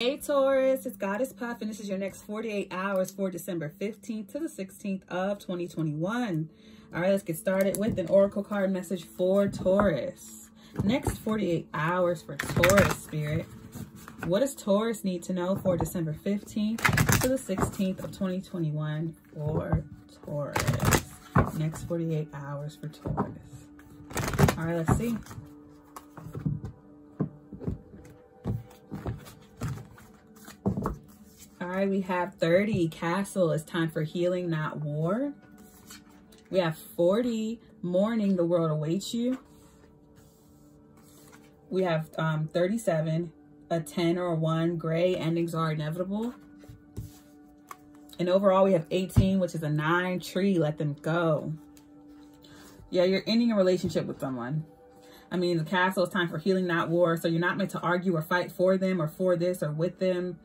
Hey Taurus, it's Goddess Puff and this is your next 48 hours for December 15th to the 16th of 2021. All right, let's get started with an oracle card message for Taurus. Next 48 hours for Taurus spirit. What does Taurus need to know for December 15th to the 16th of 2021 for Taurus? Next 48 hours for Taurus. All right, let's see. Right, we have 30, castle. It's time for healing, not war. We have 40, morning, the world awaits you. We have um, 37, a 10 or a 1, gray endings are inevitable. And overall, we have 18, which is a 9, tree, let them go. Yeah, you're ending a relationship with someone. I mean, the castle is time for healing, not war. So you're not meant to argue or fight for them or for this or with them.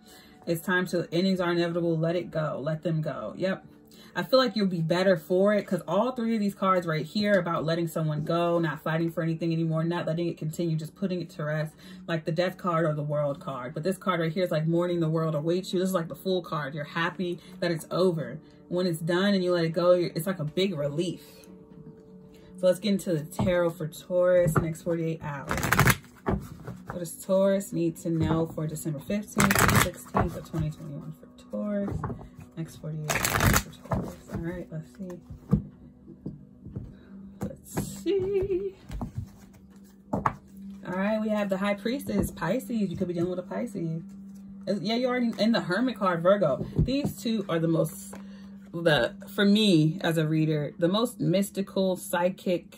It's time to, endings are inevitable. Let it go. Let them go. Yep. I feel like you'll be better for it because all three of these cards right here about letting someone go, not fighting for anything anymore, not letting it continue, just putting it to rest, like the death card or the world card. But this card right here is like morning the world awaits you. This is like the Fool card. You're happy that it's over. When it's done and you let it go, it's like a big relief. So let's get into the tarot for Taurus next 48 hours. Does Taurus need to know for December 15th to 16th of 2021 for Taurus? Next 48 for Taurus. All right, let's see. Let's see. All right, we have the High Priestess, Pisces. You could be dealing with a Pisces. Uh, yeah, you're already in the Hermit card, Virgo. These two are the most, the for me as a reader, the most mystical, psychic,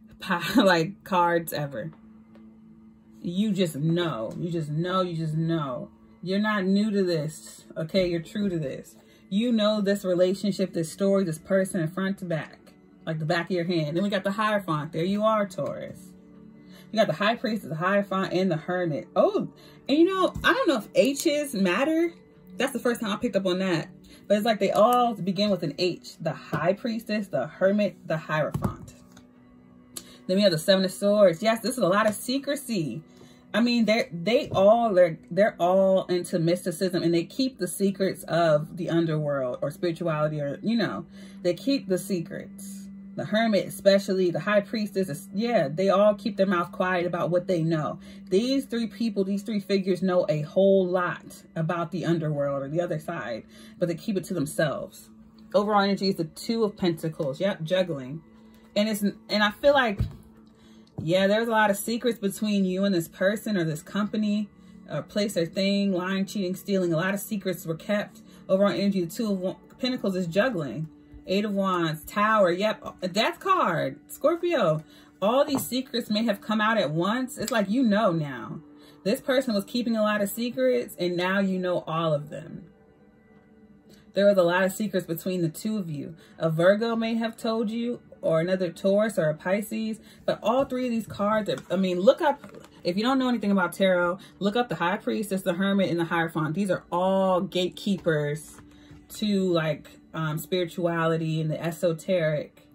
like cards ever you just know. You just know, you just know. You're not new to this, okay? You're true to this. You know this relationship, this story, this person in front to back, like the back of your hand. Then we got the Hierophant. There you are, Taurus. You got the High Priest, the Hierophant, and the Hermit. Oh, and you know, I don't know if H's matter. That's the first time I picked up on that. But it's like they all begin with an H. The High Priestess, the Hermit, the Hierophant. Then we have the Seven of Swords. Yes, this is a lot of secrecy. I mean, they're they all are they're all into mysticism and they keep the secrets of the underworld or spirituality or you know, they keep the secrets. The hermit, especially the high priestess, yeah, they all keep their mouth quiet about what they know. These three people, these three figures know a whole lot about the underworld or the other side, but they keep it to themselves. Overall energy is the two of pentacles. Yep, juggling. And it's and I feel like yeah, there's a lot of secrets between you and this person or this company or place or thing, lying, cheating, stealing. A lot of secrets were kept over on energy. The two of pentacles is juggling. Eight of wands, tower. Yep, a death card, Scorpio. All these secrets may have come out at once. It's like you know now. This person was keeping a lot of secrets and now you know all of them. There was a lot of secrets between the two of you. A Virgo may have told you or another Taurus or a Pisces. But all three of these cards, are, I mean, look up, if you don't know anything about tarot, look up the High Priestess, the Hermit, and the Hierophant. These are all gatekeepers to like um, spirituality and the esoteric.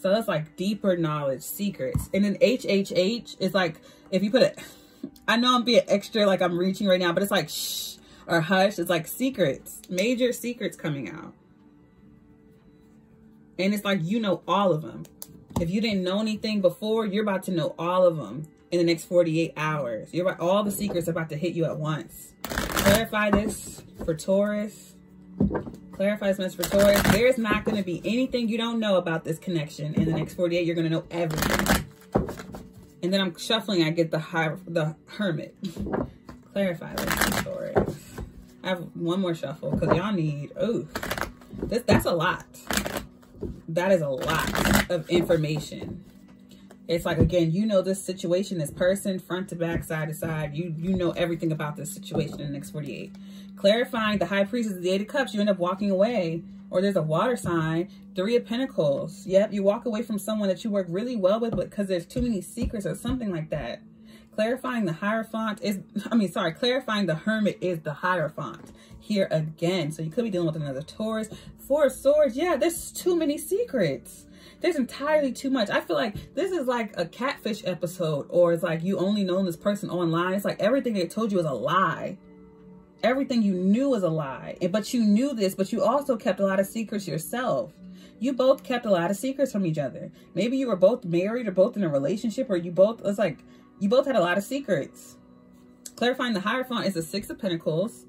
So that's like deeper knowledge, secrets. And then HHH is like, if you put it, I know I'm being extra, like I'm reaching right now, but it's like shh or hush. It's like secrets, major secrets coming out. And it's like, you know all of them. If you didn't know anything before, you're about to know all of them in the next 48 hours. You're about, all the secrets are about to hit you at once. Clarify this for Taurus. Clarify this message for Taurus. There's not going to be anything you don't know about this connection in the next 48. You're going to know everything. And then I'm shuffling. I get the high, the Hermit. Clarify this for Taurus. I have one more shuffle because y'all need, oh, this, that's a lot that is a lot of information. It's like, again, you know this situation, this person, front to back, side to side. You you know everything about this situation in the next 48. Clarifying the high priest is the eight of cups. You end up walking away. Or there's a water sign, three of pentacles. Yep, you walk away from someone that you work really well with, because there's too many secrets or something like that. Clarifying the Hierophant is, I mean, sorry, clarifying the Hermit is the Hierophant here again. So you could be dealing with another Taurus. Four of Swords, yeah, there's too many secrets. There's entirely too much. I feel like this is like a catfish episode or it's like you only known this person online. It's like everything they told you is a lie. everything you knew was a lie. But you knew this, but you also kept a lot of secrets yourself. You both kept a lot of secrets from each other. Maybe you were both married or both in a relationship or you both, it's like, you both had a lot of secrets. Clarifying the Hierophant is the Six of Pentacles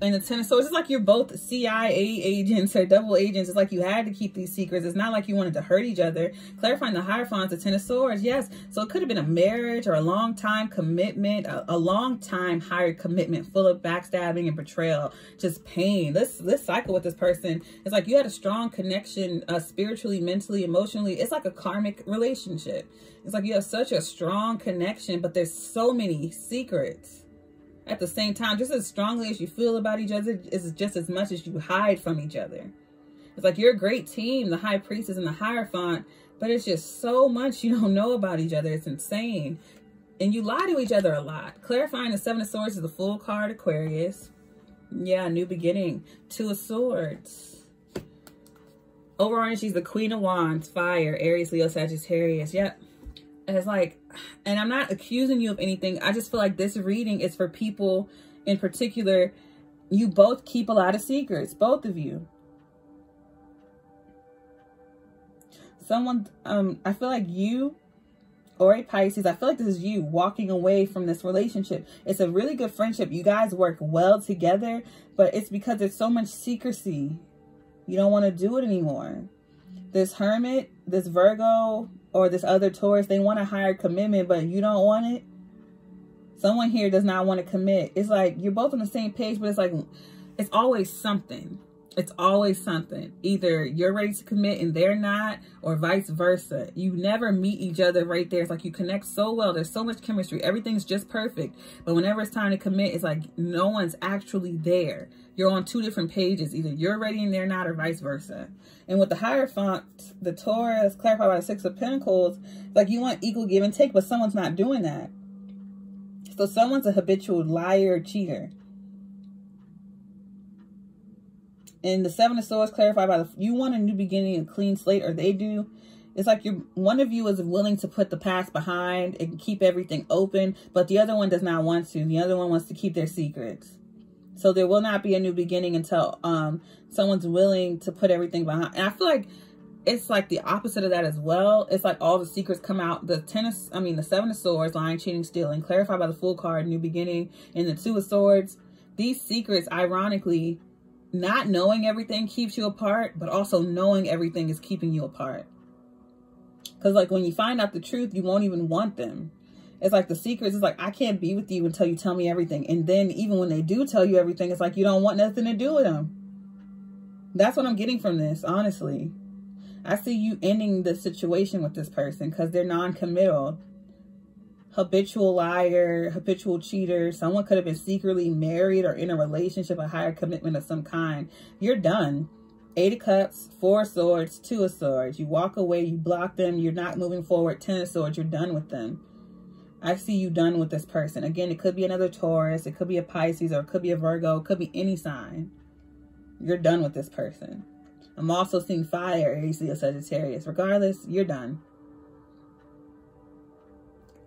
and the tennis. So it's just like you're both cia agents or double agents. It's like you had to keep these secrets. It's not like you wanted to hurt each other. Clarifying the hierophant the ten of swords yes. So it could have been a marriage or a long time commitment a, a long time hired commitment full of backstabbing and betrayal just pain. This this cycle with this person. It's like you had a strong connection uh, spiritually mentally emotionally. It's like a karmic relationship. It's like you have such a strong connection but there's so many secrets at the same time, just as strongly as you feel about each other, is just as much as you hide from each other. It's like you're a great team, the high priestess and the hierophant, but it's just so much you don't know about each other. It's insane. And you lie to each other a lot. Clarifying the Seven of Swords is the Fool card, Aquarius. Yeah, new beginning. Two of Swords. Overall, she's the Queen of Wands, Fire, Aries, Leo, Sagittarius. Yep. And it's like, and I'm not accusing you of anything. I just feel like this reading is for people in particular. You both keep a lot of secrets, both of you. Someone, um, I feel like you or a Pisces, I feel like this is you walking away from this relationship. It's a really good friendship. You guys work well together, but it's because there's so much secrecy. You don't want to do it anymore. This Hermit, this Virgo, or this other Taurus, they want a higher commitment, but you don't want it. Someone here does not want to commit. It's like you're both on the same page, but it's like it's always something. It's always something. Either you're ready to commit and they're not, or vice versa. You never meet each other right there. It's like you connect so well. There's so much chemistry. Everything's just perfect. But whenever it's time to commit, it's like no one's actually there. You're on two different pages. Either you're ready and they're not, or vice versa. And with the Hierophant, the Taurus, clarified by the Six of Pentacles, like you want equal give and take, but someone's not doing that. So someone's a habitual liar cheater. And the Seven of Swords clarified by the, you want a new beginning, a clean slate, or they do. It's like you're, one of you is willing to put the past behind and keep everything open, but the other one does not want to. The other one wants to keep their secrets. So there will not be a new beginning until um, someone's willing to put everything behind. And I feel like it's like the opposite of that as well. It's like all the secrets come out. The tennis, I mean, the seven of swords, lying, cheating, stealing, clarified by the Fool card, new beginning, and the two of swords. These secrets, ironically, not knowing everything keeps you apart, but also knowing everything is keeping you apart. Because like when you find out the truth, you won't even want them. It's like the secrets. It's like, I can't be with you until you tell me everything. And then even when they do tell you everything, it's like you don't want nothing to do with them. That's what I'm getting from this, honestly. I see you ending the situation with this person because they're non-committal habitual liar, habitual cheater. Someone could have been secretly married or in a relationship, a higher commitment of some kind. You're done. Eight of Cups, Four of Swords, Two of Swords. You walk away, you block them, you're not moving forward. Ten of Swords, you're done with them. I see you done with this person. Again, it could be another Taurus, it could be a Pisces, or it could be a Virgo, it could be any sign. You're done with this person. I'm also seeing fire, Aries, Leo, Sagittarius. Regardless, you're done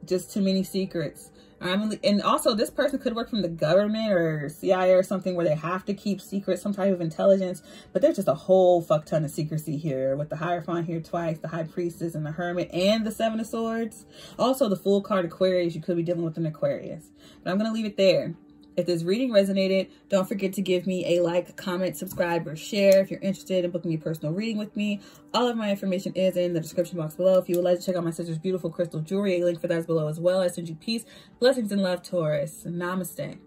just too many secrets. I'm, and also this person could work from the government or CIA or something where they have to keep secrets, some type of intelligence. But there's just a whole fuck ton of secrecy here with the Hierophant here twice, the High Priestess and the Hermit and the Seven of Swords. Also the Fool card Aquarius, you could be dealing with an Aquarius. But I'm going to leave it there. If this reading resonated, don't forget to give me a like, comment, subscribe, or share. If you're interested in booking a personal reading with me, all of my information is in the description box below. If you would like to check out my sister's beautiful crystal jewelry, a link for that is below as well. I send you peace, blessings, and love, Taurus. Namaste.